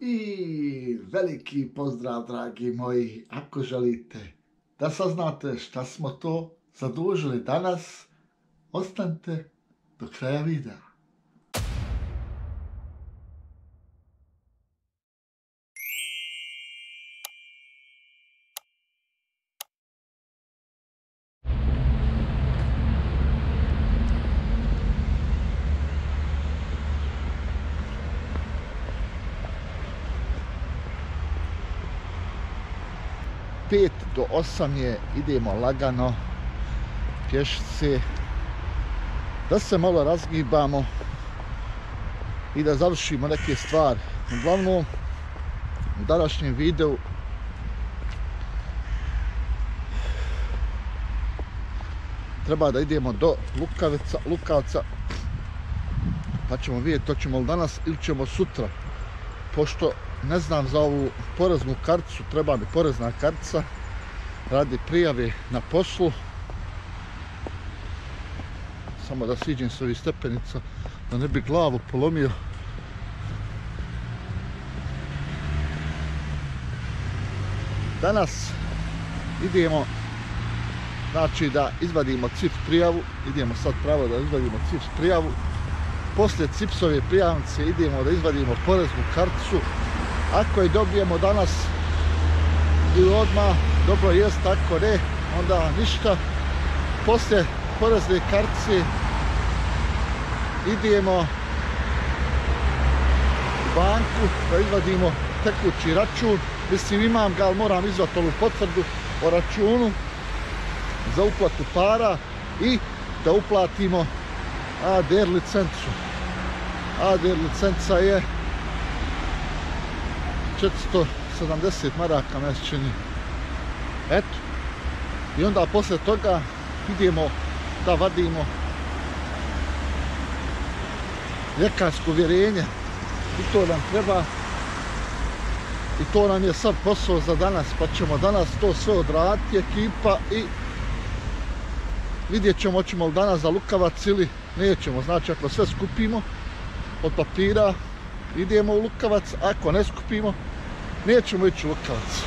I veliki pozdrav, dragi moji, ako želite da saznate šta smo to zadužili danas, ostanite do kraja videa. 5 do 8 je, idemo lagano, pješice, da se malo razgibamo i da završimo neke stvari. Uglavnom, u današnjem videu treba da idemo do Lukavica, Lukavca, pa ćemo vidjeti to ćemo li danas ili ćemo sutra, pošto ne znam za ovu poreznu karticu, treba mi porezna kartica radi prijave na poslu. Samo da siđem s ovih stepenica, da ne bi glavu polomio. Danas idemo znači da izvadimo CIF prijavu, idemo sad pravo da izvadimo CIF prijavu. Poslije CIPSove prijavnice idemo da izvadimo poreznu karticu ako je dobijemo danas ili odmah dobro jest tako ne onda ništa. Posle porezne kartice idemo u banku da izvadimo tekući račun. Mislim imam ga ali moram izvati ovu potvrdu o računu za uplatu para i da uplatimo ADR licencu. ADR licenca je 470 maraka mjesečini. Eto. I onda posle toga idemo da vadimo ljekarsko vjerenje. I to nam treba. I to nam je sad posao za danas. Pa ćemo danas to sve odraditi ekipa i vidjet ćemo ćemo li danas za Lukavac ili nećemo. Znači ako sve skupimo od papira idemo u Lukavac, ako ne skupimo, nećemo ići u lokalac.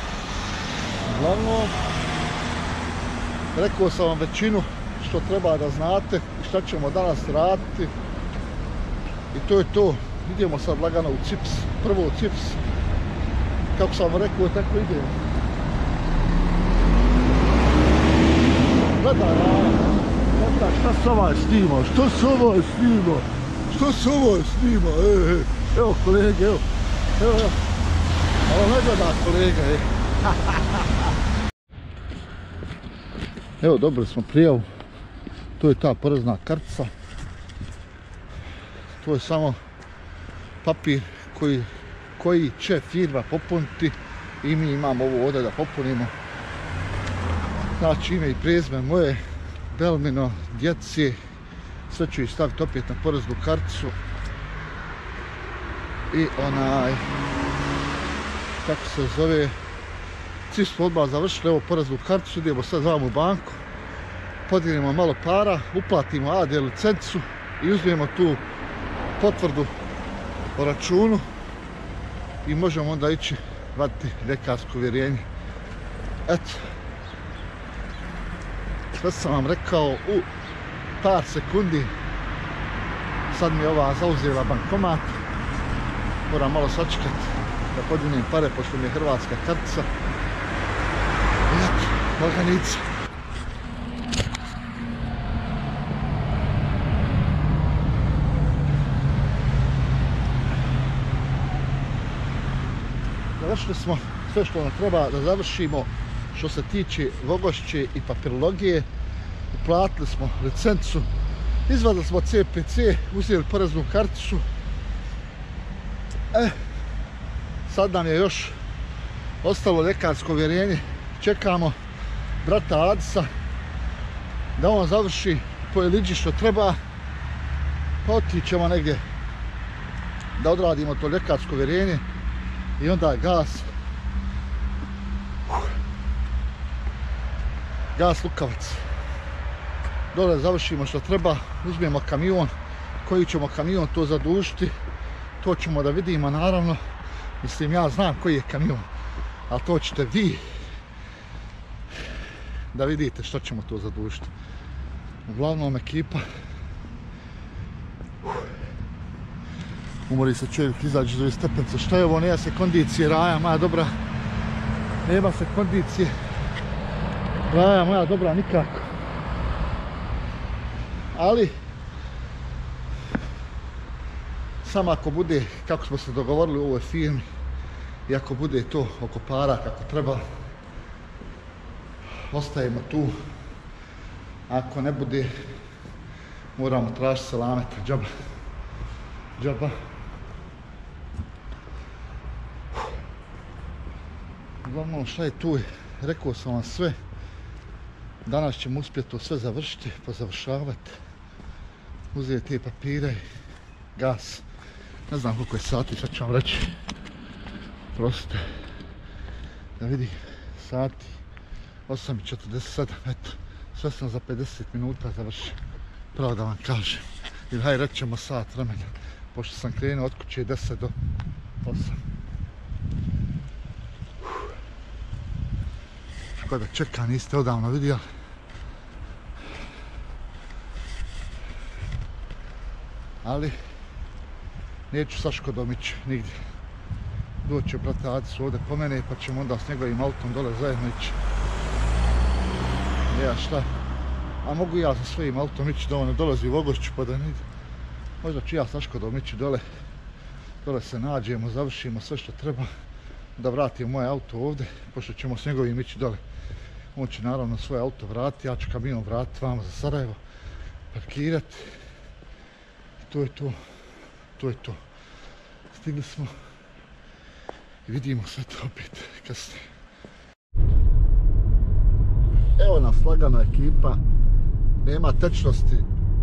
Uglavnom, rekao sam vam većinu što treba da znate i šta ćemo danas raditi. I to je to. Idemo sad lagano u Cips. Prvo u Cips. Kako sam vam rekao, tako idemo. Gledaj, gledaj, šta se ovaj snima? Što se ovaj snima? Što se ovaj snima? E, e. Evo kolege, evo. Evo, evo. Ovo ne gleda kolega, je. Evo, dobili smo prijavu. To je ta porezna kartica. To je samo papir koji, koji će firma popuniti i mi imamo ovo ovdje da popunimo. Znači ime i prezme moje, Belmino, djeci, sve ću ih staviti opet na poreznu karticu i onaj kako se zove? Svi smo odmah završili evo poreznu karticu idemo sad vam u banku. Podijelimo malo para uplatimo AD licencu i uzmijemo tu potvrdu o računu i možemo onda ići vaditi lekarsko vjerenje eto. Sve sam vam rekao u par sekundi sad mi je ova zauzela bankomat. Moram malo sačekati da podinem pare pošto mi je hrvatska kartica. Eto, laganica. Završili smo sve što nam treba da završimo što se tiče vogošće i papirologije. Uplatili smo licencu, izvadili smo CPC, uzeli poreznu karticu, E, sad nam je još ostalo ljekarsko vjerenje. Čekamo brata Adisa da on završi po Eliđi što treba. Pa otićemo negdje da odradimo to ljekarsko vjerenje i onda gas. Gas Lukavac. Dole završimo što treba. Uzmijemo kamion. Koji ćemo kamion to zadužiti? To ćemo da vidimo naravno. Mislim, ja znam koji je kamion, ali to ćete vi da vidite što ćemo to zadužiti. Uglavnom ekipa umori se čovjek izađe za ove stepence. Što je ovo? Nema se kondicije, raja moja dobra. Nema se kondicije. Raja moja dobra, nikako. Ali, samo ako bude, kako smo se dogovorili u ovoj firmi, i ako bude to oko para kako treba, ostajemo tu. Ako ne bude, moramo tražiti salameta, džaba. Džaba. Uglavnom šta je tu, rekao sam vam sve. Danas ćemo uspjeti to sve završiti, pa pozavršavati. Uzeti te papire, gas. Ne znam koliko je sati, sad ću vam reći. Proste. Da vidi, sati. 8.47, eto. Sve sam za 50 minuta završio. Pravo da vam kažem. Ili hajde rećemo sat vremena. Pošto sam krenuo od kuće 10 do 8. Ko da čeka, niste odavno vidjeli. Ali, neću Saško Domić nigdje. Doće brate Adis ovdje po mene, pa ćemo onda s njegovim autom dole zajedno ići. Ja šta? A mogu ja sa svojim autom ići da on ne dolazi u Ogošću pa da ne ide. Možda ću ja Saško Domić dole. Dole se nađemo, završimo sve što treba. Da vratim moje auto ovdje, pošto ćemo s njegovim ići dole. On će naravno svoje auto vratiti, ja ću kamion vratiti vama za Sarajevo. Parkirati. I to je to. To je to. Stigli smo. I vidimo sve to opet kasnije. Evo nas lagana ekipa. Nema tečnosti.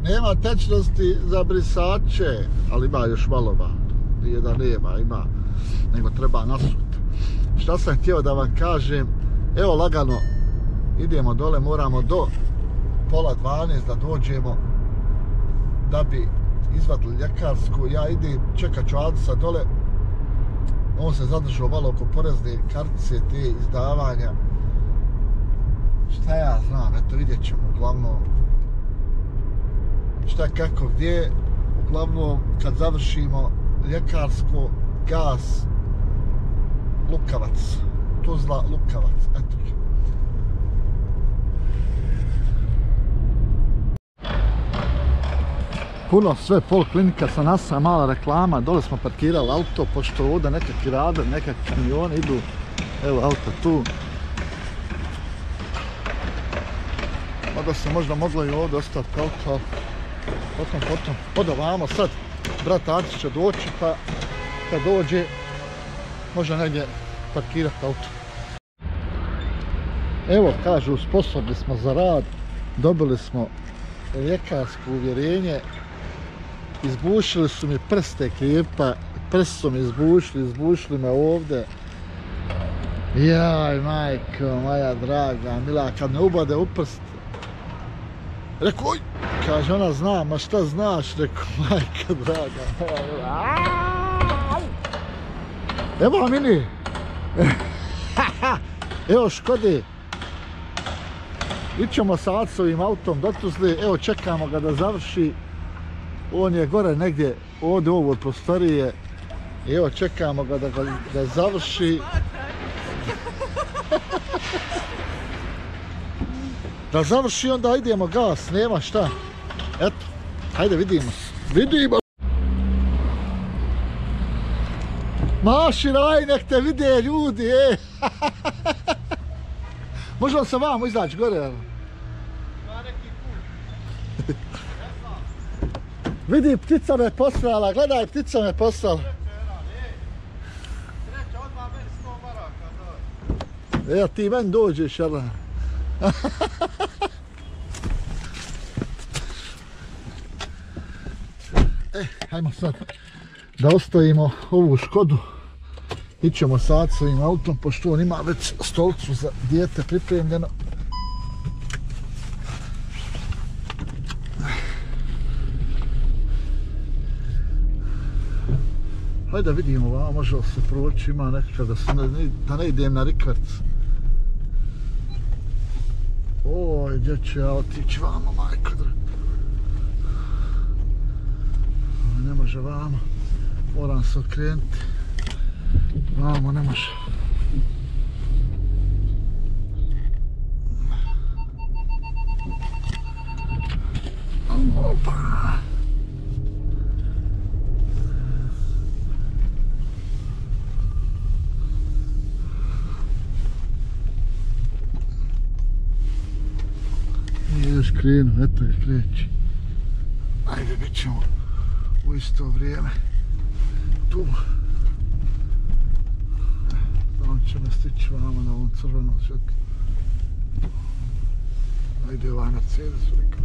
Nema tečnosti za brisače, ali ima još malo ba. Nije da nema, ima. Nego treba nasut. Šta sam htio da vam kažem? Evo lagano. Idemo dole, moramo do pola 12 da dođemo da bi izvadili ljekarsku. Ja idem, čekat ću Alca dole. On se zadržao malo oko porezne kartice, te izdavanja. Šta ja znam, eto vidjet ćemo, uglavnom. Šta kako, gdje, uglavnom, kad završimo ljekarsko, gas, Lukavac. Tuzla, Lukavac, eto. Puno sve pol klinika sa nasa mala reklama dole smo parkirali auto pošto ovdje nekakvi rade nekakvi kamioni idu evo auto tu. Mada se možda moglo i ovdje ostati auto potom potom odavamo sad brat Arci će doći pa kad dođe može negdje parkirati auto. Evo kažu sposobni smo za rad dobili smo ljekarsko uvjerenje izbušili su mi prste klipa, prst su mi izbušili, izbušili me ovde. Jaj, majko, moja draga, mila, kad me ubade u prst. Rekao, oj, kaže, ona zna, ma šta znaš, rekao, majka, draga. Evo, mini. Evo, Škodi. Ićemo sa Acovim autom do Tuzli, evo, čekamo ga da završi on je gore negdje ovdje ovo od prostorije. I evo čekamo ga da ga da završi. Da završi onda idemo gas nema šta. Eto hajde vidimo. Vidimo. Maši raj, nek te vide ljudi, e. Možemo se vamo izaći gore, evo. Vidi, ptica me poslala, gledaj, ptica me poslala. Evo ti meni dođeš, jel? e, hajmo sad da ostavimo ovu škodu. Ićemo sad s ovim autom, pošto on ima već stolcu za dijete pripremljeno. Hajde da vidimo ova, može li se proći, ima nekakav da, se ne, da ne idem na rikverc. Oj, gdje ću ja otići vamo, majko. Ne može vamo, moram se okrenuti. Vamo ne može. Opa. Krenu, eto je kreći. Ajde, bit ćemo u isto vrijeme tu. On će me stići vama na ovom crvenom svjetlu. Ajde ovaj Mercedes, rekao.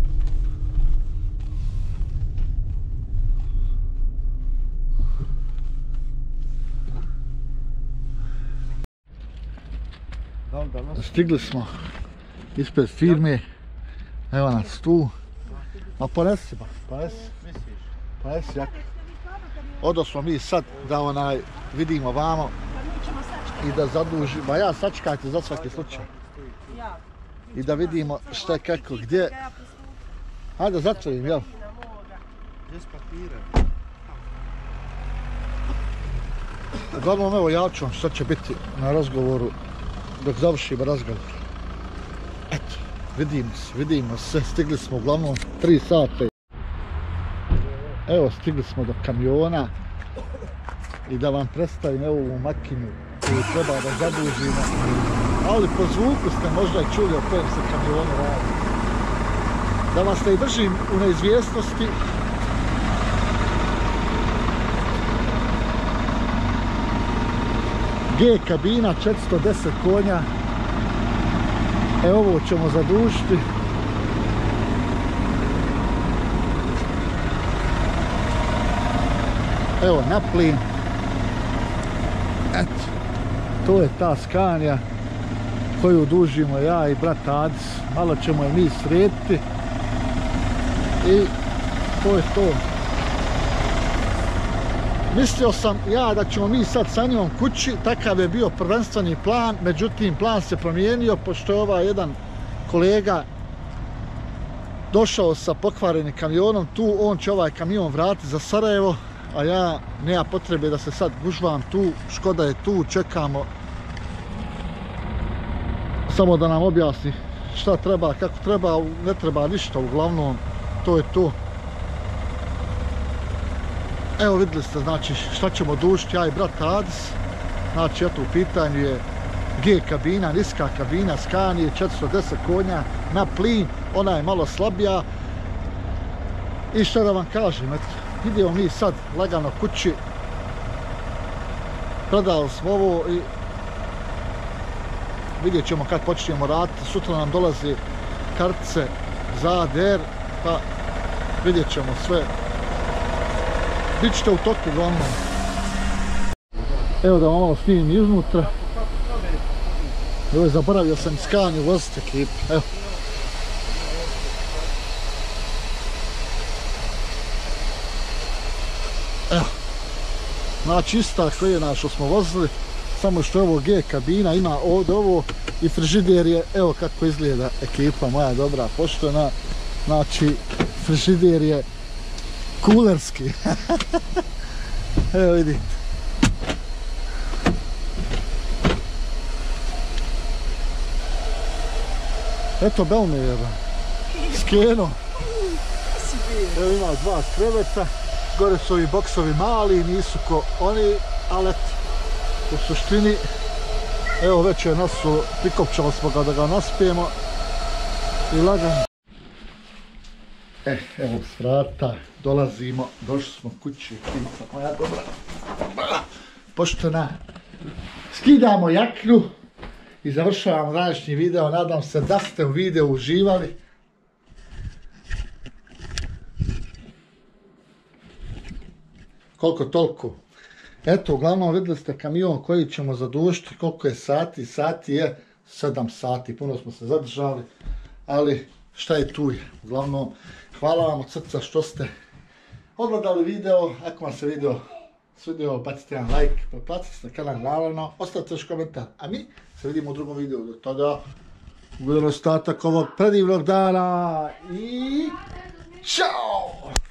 Stigli smo ispred firme. Evo nas tu. Ma ponesi se ba, ponesi. Ponesi jak. Odo smo mi sad da onaj vidimo vamo i da zadužimo. Ma ja sačekajte za svaki slučaj. I da vidimo šta kako, gdje. Hajde zatvorim, jel? Gdje s papira? Uglavnom, evo ja ću vam šta će biti na razgovoru dok završimo razgovor. Eto, vidimo se, vidimo se, stigli smo uglavnom 3 sata. Evo, stigli smo do kamiona i da vam predstavim evo ovu makinu koju treba da zadužimo. Ali po zvuku ste možda i čuli o kojem se kamionu radi. Da vas ne držim u neizvjesnosti, G kabina 410 konja. E ovo ćemo zadušiti. Evo na plin. Eto. To je ta Scania koju dužimo ja i brat Adis. Malo ćemo je mi srediti. I to je to. Mislio sam ja da ćemo mi sad sa njom kući, takav je bio prvenstveni plan, međutim plan se promijenio pošto je ovaj jedan kolega došao sa pokvarenim kamionom tu, on će ovaj kamion vratiti za Sarajevo, a ja nema potrebe da se sad gužvam tu, Škoda je tu, čekamo samo da nam objasni šta treba, kako treba, ne treba ništa, uglavnom to je to. Evo vidjeli ste, znači šta ćemo dušiti, ja i brat Adis. Znači, eto u pitanju je G kabina, niska kabina, Scania, 410 konja na plin, ona je malo slabija. I šta da vam kažem, eto, idemo mi sad lagano kući. Predali smo ovo i vidjet ćemo kad počnemo raditi. Sutra nam dolazi kartice za ADR, pa vidjet ćemo sve Bit ćete u toku glavnom. Evo da vam malo snimim iznutra. Evo zaboravio sam skanju voziti klip. Evo. Evo. Znači ista klijena što smo vozili. Samo što je ovo G kabina ima ovdje ovo i frižider je, evo kako izgleda ekipa moja dobra poštena. Znači frižider je kulerski. Evo vidite. Eto Belmir. Skeno. Evo ima dva kreveta. Gore su ovi boksovi mali, nisu ko oni, ali u suštini, evo već je nosu, prikopčali smo ga da ga naspijemo i lagano. E, evo s vrata, dolazimo, došli smo kući, pizza moja dobra, poštena. Skidamo jaknu i završavamo današnji video, nadam se da ste u videu uživali. Koliko toliko. Eto, uglavnom videli ste kamion koji ćemo zadušiti, koliko je sati, sati je 7 sati, puno smo se zadržali, ali šta je tu je, uglavnom, Hvala vam od srca što ste odgledali video. Ako vam se video svidio, bacite jedan like, preplatite se na kanal, naravno, ostavite još komentar. A mi se vidimo u drugom videu. Do toga, ugodan ostatak ovog predivnog dana i... Ćao!